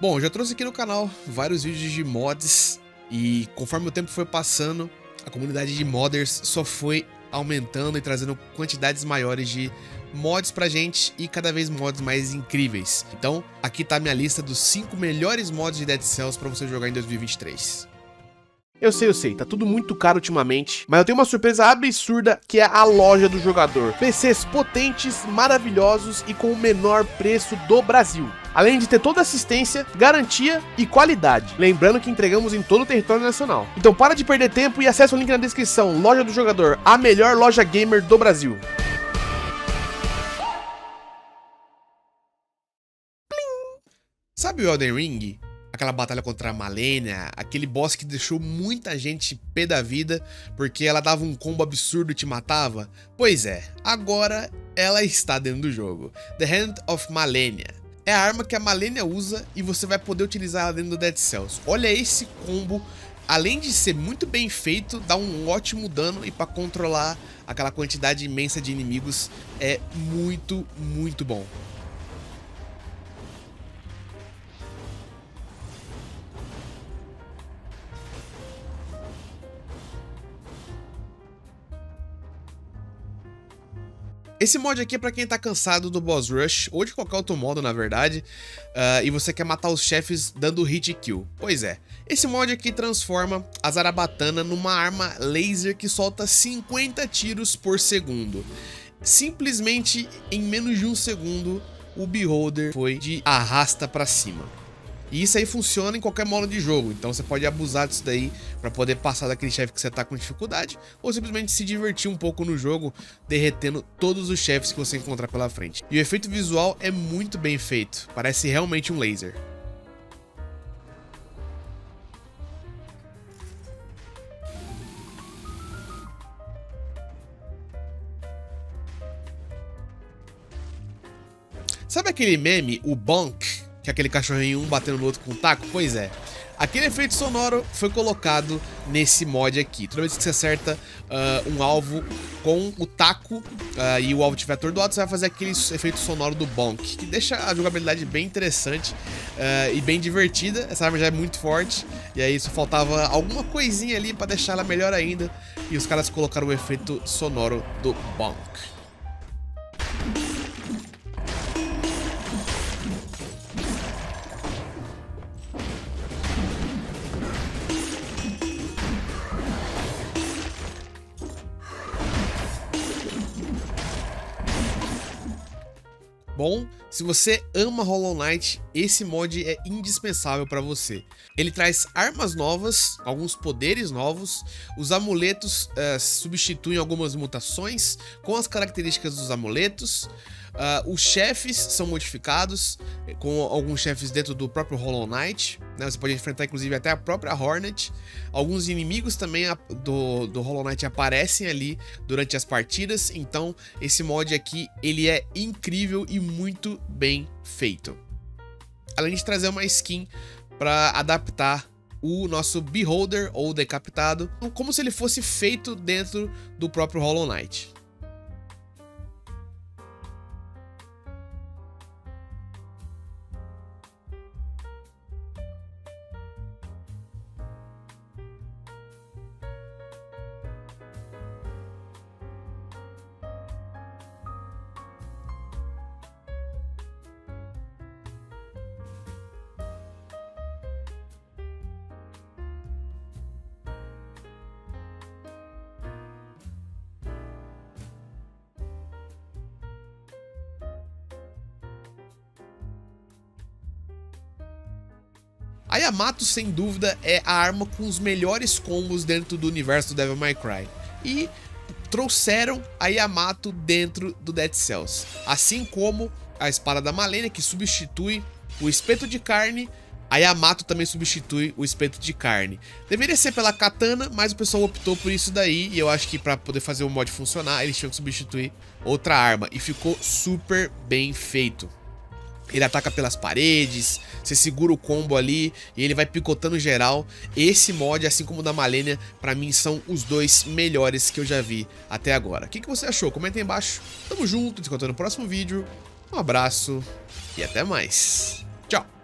Bom, já trouxe aqui no canal vários vídeos de mods e conforme o tempo foi passando, a comunidade de modders só foi aumentando e trazendo quantidades maiores de mods pra gente e cada vez mods mais incríveis. Então, aqui tá a minha lista dos 5 melhores mods de Dead Cells para você jogar em 2023. Eu sei, eu sei, tá tudo muito caro ultimamente, mas eu tenho uma surpresa absurda que é a loja do jogador. PCs potentes, maravilhosos e com o menor preço do Brasil. Além de ter toda assistência, garantia e qualidade. Lembrando que entregamos em todo o território nacional. Então para de perder tempo e acesse o link na descrição. Loja do Jogador, a melhor loja gamer do Brasil. Sabe o Elden Ring? aquela batalha contra a Malenia, aquele boss que deixou muita gente pé da vida porque ela dava um combo absurdo e te matava? Pois é, agora ela está dentro do jogo. The Hand of Malenia. É a arma que a Malenia usa e você vai poder utilizar ela dentro do Dead Cells. Olha esse combo, além de ser muito bem feito, dá um ótimo dano e para controlar aquela quantidade imensa de inimigos é muito, muito bom. Esse mod aqui é pra quem tá cansado do boss rush, ou de qualquer outro modo, na verdade, uh, e você quer matar os chefes dando hit kill. Pois é, esse mod aqui transforma a Zarabatana numa arma laser que solta 50 tiros por segundo. Simplesmente em menos de um segundo, o Beholder foi de arrasta pra cima. E isso aí funciona em qualquer modo de jogo, então você pode abusar disso daí para poder passar daquele chefe que você tá com dificuldade, ou simplesmente se divertir um pouco no jogo, derretendo todos os chefes que você encontrar pela frente. E o efeito visual é muito bem feito, parece realmente um laser. Sabe aquele meme, o Bonk, que é aquele cachorrinho um batendo no outro com um taco? Pois é. Aquele efeito sonoro foi colocado nesse mod aqui. Toda vez que você acerta uh, um alvo com o taco uh, e o alvo estiver atordoado, você vai fazer aquele efeito sonoro do bonk, que deixa a jogabilidade bem interessante uh, e bem divertida. Essa arma já é muito forte, e aí só faltava alguma coisinha ali para deixar ela melhor ainda, e os caras colocaram o efeito sonoro do bonk. Bom, se você ama Hollow Knight, esse mod é indispensável para você. Ele traz armas novas, alguns poderes novos, os amuletos uh, substituem algumas mutações com as características dos amuletos, Uh, os chefes são modificados, eh, com alguns chefes dentro do próprio Hollow Knight. Né? Você pode enfrentar, inclusive, até a própria Hornet. Alguns inimigos também do, do Hollow Knight aparecem ali durante as partidas. Então, esse mod aqui, ele é incrível e muito bem feito. Além de trazer uma skin para adaptar o nosso Beholder ou Decapitado, como se ele fosse feito dentro do próprio Hollow Knight. A Yamato, sem dúvida, é a arma com os melhores combos dentro do universo do Devil May Cry. E trouxeram a Yamato dentro do Dead Cells. Assim como a espada da Malenia, que substitui o espeto de carne, a Yamato também substitui o espeto de carne. Deveria ser pela katana, mas o pessoal optou por isso daí, e eu acho que para poder fazer o mod funcionar, eles tinham que substituir outra arma, e ficou super bem feito. Ele ataca pelas paredes, você segura o combo ali e ele vai picotando geral. Esse mod, assim como o da Malenia, pra mim são os dois melhores que eu já vi até agora. O que, que você achou? Comenta aí embaixo. Tamo junto, te encontro no próximo vídeo. Um abraço e até mais. Tchau!